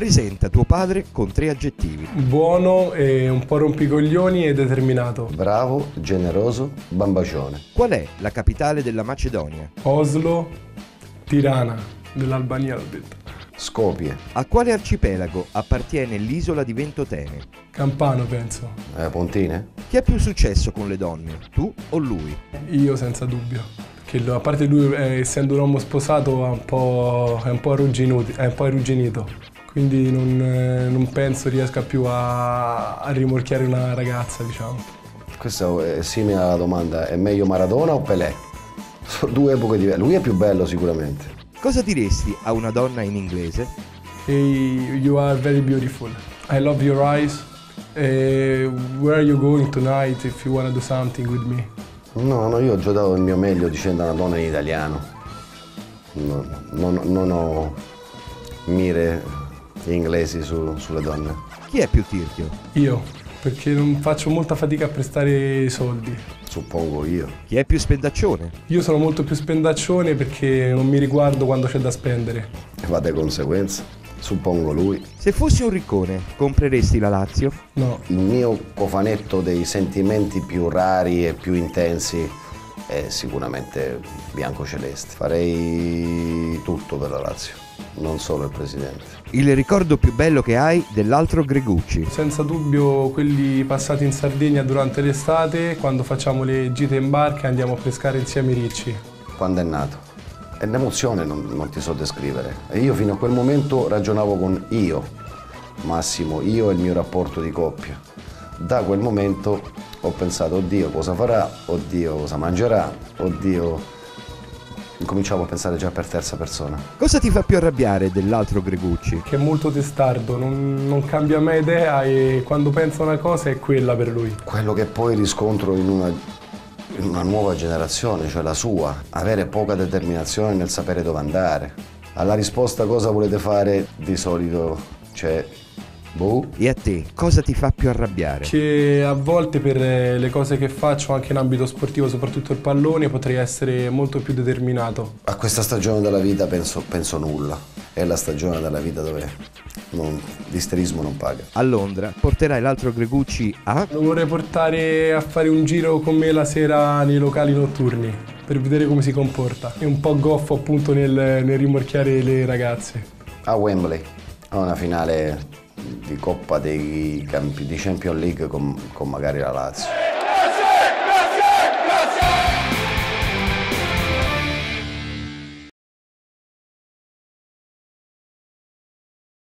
Presenta tuo padre con tre aggettivi. Buono e un po' rompicoglioni e determinato. Bravo, generoso, bambacione. Qual è la capitale della Macedonia? Oslo, Tirana, dell'Albania l'ho detto. Skopje, A quale arcipelago appartiene l'isola di Ventotene? Campano penso. eh, Pontine? Chi ha più successo con le donne, tu o lui? Io senza dubbio. Che lo- a parte lui, eh, essendo un uomo sposato, è un po', è un po' arrugginuti- è un po' arrugginito. Quindi non, eh, non penso riesca più a, a rimorchiare una ragazza, diciamo. Questa è simile alla domanda, è meglio Maradona o Pelé? Sono due epoche diverse. Lui è più bello sicuramente. Cosa diresti a una donna in inglese? Hey, you are very beautiful. I love your eyes. Eh, where are you going tonight if you want to do something with me? No, no, io ho già dato il mio meglio dicendo a una donna in italiano. No, non, non ho mire inglesi su- sulle donne. Chi è più tirchio? Io, perché non faccio molta fatica a prestare i soldi. Suppongo io. Chi è più spendaccione? Io sono molto più spendaccione perché non mi riguardo quando c'è da spendere. E va di conseguenza. Suppongo lui. Se fossi un riccone, compreresti la Lazio? No, Il mio cofanetto dei sentimenti più rari e più intensi è sicuramente bianco-celeste. Farei tutto per la Lazio, non solo il presidente. Il ricordo più bello che hai dell'altro Gregucci? senza dubbio quelli passati in Sardegna durante l'estate, quando facciamo le gite in barca e andiamo a pescare insieme i ricci. Quando è nato? È un'emozione, non, non ti so descrivere. E io fino a quel momento ragionavo con io, Massimo, io e il mio rapporto di coppia. Da quel momento ho pensato, oddio cosa farà, oddio cosa mangerà, oddio... Incominciavo a pensare già per terza persona. Cosa ti fa più arrabbiare dell'altro Gregucci? Che è molto testardo, non, non cambia mai idea e quando pensa una cosa è quella per lui. Quello che poi riscontro in una, in una nuova generazione, cioè la sua, avere poca determinazione nel sapere dove andare. Alla risposta cosa volete fare di solito c'è boh, E a te, cosa ti fa più arrabbiare? Che a volte per eh, le cose che faccio anche in ambito sportivo, soprattutto il pallone, potrei essere molto più determinato. a questa stagione della vita penso, penso nulla. È la stagione della vita dove non, l'isterismo non paga. A Londra porterai l'altro Gregucci a... Lo vorrei portare a fare un giro con me la sera nei locali notturni per vedere come si comporta. È un po' goffo appunto nel, nel rimorchiare le ragazze. A Wembley, a una finale di Coppa dei Campi di Champions League con, con magari la Lazio.